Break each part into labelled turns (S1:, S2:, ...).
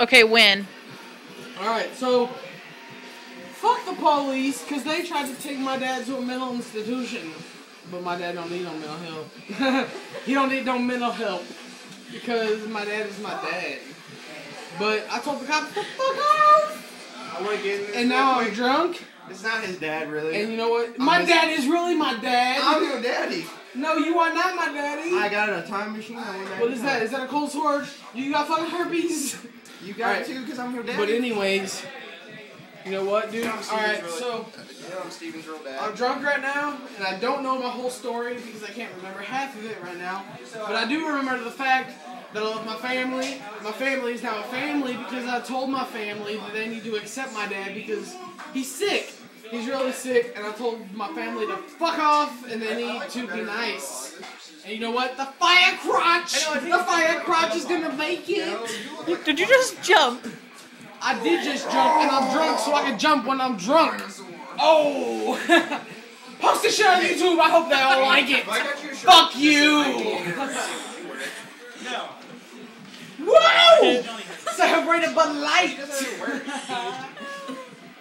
S1: Okay, when?
S2: Alright, so fuck the police because they tried to take my dad to a mental institution. But my dad don't need no mental help. he don't need no mental help because my dad is my dad. But I told the cops to fuck off.
S3: I want to get in this
S2: And now I'm drunk.
S3: It's not his dad, really.
S2: And you know what? My
S3: his-
S2: dad is really my dad.
S3: I'm your daddy.
S2: No, you are not my daddy.
S3: I got a time machine. I went back
S2: What
S3: in
S2: is
S3: time.
S2: that? Is that a cold sword? You got fucking herpes?
S3: You got
S2: Alright.
S3: it too, because I'm your daddy.
S2: But anyways, you know what, dude?
S3: Yeah, I'm
S2: All
S3: really-
S2: so
S3: You know I'm Steven's real dad.
S2: I'm drunk right now, and I don't know my whole story because I can't remember half of it right now. But I do remember the fact that I love my family. My family is now a family because I told my family that they need to accept my dad because he's sick. He's really sick, and I told my family to fuck off and they need to be nice. And you know what? The fire crotch! The fire crotch is gonna make it!
S1: Did you just jump?
S2: I did just jump, and I'm drunk, so I can jump when I'm drunk. Oh! Post this shit on YouTube. I hope they all like it. Fuck you! Whoa! Celebrated Bud Light.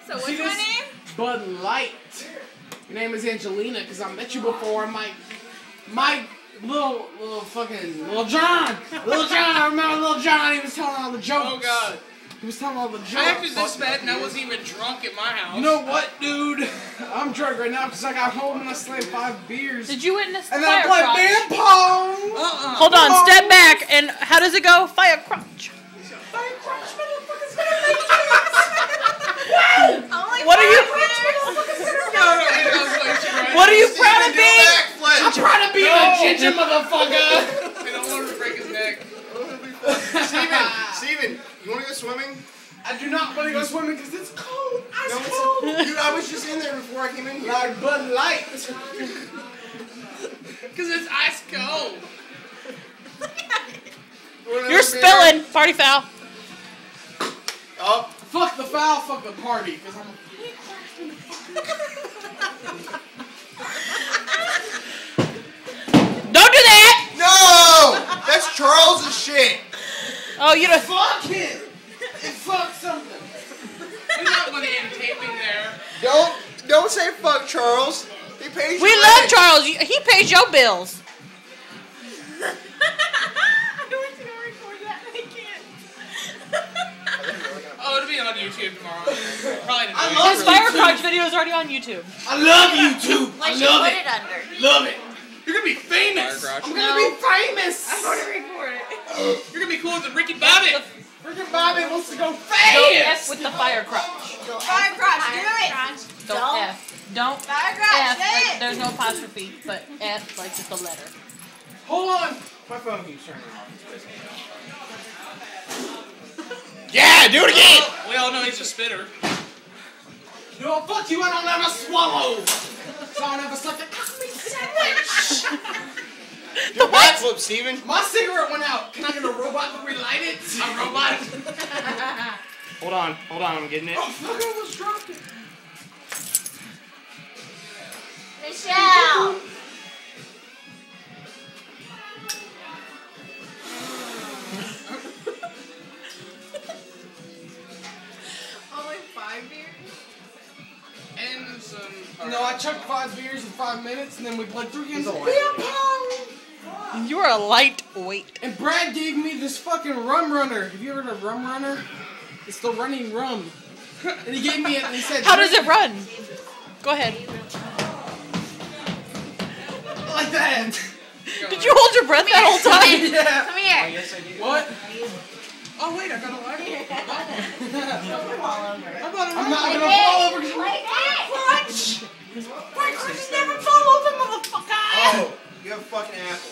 S4: So what's my
S2: this?
S4: name?
S2: Bud Light. Your name is Angelina, cause I met you before. Mike, Mike, little, little fucking, little John, little John. I remember little John. He was telling all the jokes.
S5: Oh god.
S2: He was telling all the jokes.
S5: I acted this bad and I wasn't even drunk at my house.
S2: You know what, dude? I'm drunk right now because I got home and I slammed five beers.
S1: Did you witness the
S2: and then I played
S1: crotch?
S2: pong.
S5: Uh-uh.
S1: Hold on, step back. And how does it go? Fire crotch.
S2: Fire crotch, motherfuckers gonna make it.
S4: Only
S1: What are you-
S5: No, no, it was like she ran-
S1: What are you
S3: Steven,
S1: proud of
S3: do a
S1: being?
S3: backflip.
S2: I'm trying to be a ginger motherfucker.
S5: I don't want her to break his neck.
S3: Steven, Steven, you want to go swimming?
S2: I do not want to go swimming because it's cold. Ice
S3: No, it's-
S2: cold.
S3: Dude, I was just in there before I came in here.
S2: Like Bud Light.
S5: Because it's ice cold.
S1: You're spilling. Party foul.
S3: Oh,
S2: Fuck the foul, fuck the party. Because I'm
S1: Don't do that.
S3: no! That's Charles's shit.
S1: Oh, you don't.
S2: fuck him. And fuck something.
S5: We're not money in taping there.
S3: Don't don't say fuck Charles. He pays
S1: We
S3: your
S1: love
S3: rent.
S1: Charles. He pays your bills.
S4: I wish you could record that. I can't.
S5: Oh, it'll be on YouTube tomorrow. Probably
S2: I
S5: tonight.
S2: love
S1: His fire
S2: YouTube.
S1: crotch video is already on YouTube.
S2: I love YouTube. I
S4: What you
S2: love
S4: put
S2: it.
S4: it under?
S2: Love it. You're gonna be famous. I'm gonna be famous.
S4: I'm gonna record it. Oh.
S5: You're gonna be cooler than Ricky Bobby.
S2: Ricky Bobby wants to go
S1: Don't. F with the fire crotch.
S4: Fire crotch, do it.
S1: Don't,
S4: Don't.
S1: F. Don't
S4: Fire crotch,
S1: F.
S4: say
S1: Like,
S4: it.
S1: there's no apostrophe, but F like just a letter.
S2: Hold on. My phone keeps turning off.
S3: Yeah, do it again.
S5: We all know he's a spitter.
S2: No. Fuck you. I don't ever swallow. So I never suck a coffee sandwich.
S3: Do a backflip, Steven.
S2: My cigarette went out. Can I get a robot to relight it?
S5: A robot.
S3: Hold on, hold on, I'm getting it.
S2: Oh fuck! I almost dropped it.
S4: Michelle. Only five beers?
S5: And some.
S2: No, I chugged five beers in five minutes, and then we played three games
S3: He's
S2: of beer pong.
S1: You're a lightweight.
S2: And Brad gave me this fucking rum runner. Have you ever heard of rum runner? It's the running rum. And he gave me it, and he said,
S1: How does it run? Go ahead.
S2: Like that.
S1: Did you hold your breath that whole time?
S2: yeah.
S4: Come here.
S3: Oh, yes, I do.
S2: What?
S5: Oh wait, I got a lighter.
S2: I'm not gonna fall over. 'cause-
S4: Like that. Crunch.
S2: My crutches never fall over, motherfucker.
S3: Oh, you have a fucking apple.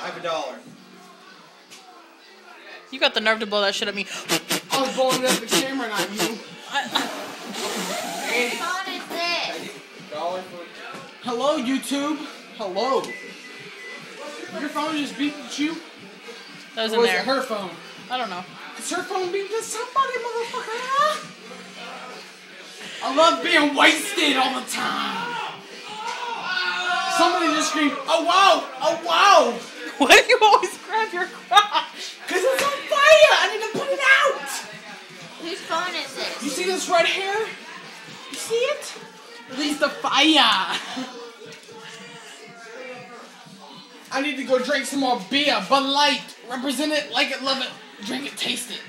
S3: I have a dollar.
S1: You got the nerve to blow that shit at me.
S2: I was blowing it at the camera, not you.
S4: What phone is this?
S3: Dollar for.
S2: Hello, YouTube. Hello. Your phone just beeped at you?
S1: That was
S2: Or
S1: in
S2: was
S1: there.
S2: it her phone?
S1: I don't know.
S2: It's her phone beeped at somebody, motherfucker. I love being wasted all the time. Somebody just screamed, oh wow, oh wow.
S1: Why do you always grab your crotch?
S2: Cause it's on fire, I need to put it out. Whose phone is this? You see this red hair? You see it? Release the fire. I need to go drink some more beer. Bud Light. Represent it, like it, love it. Drink it, taste it.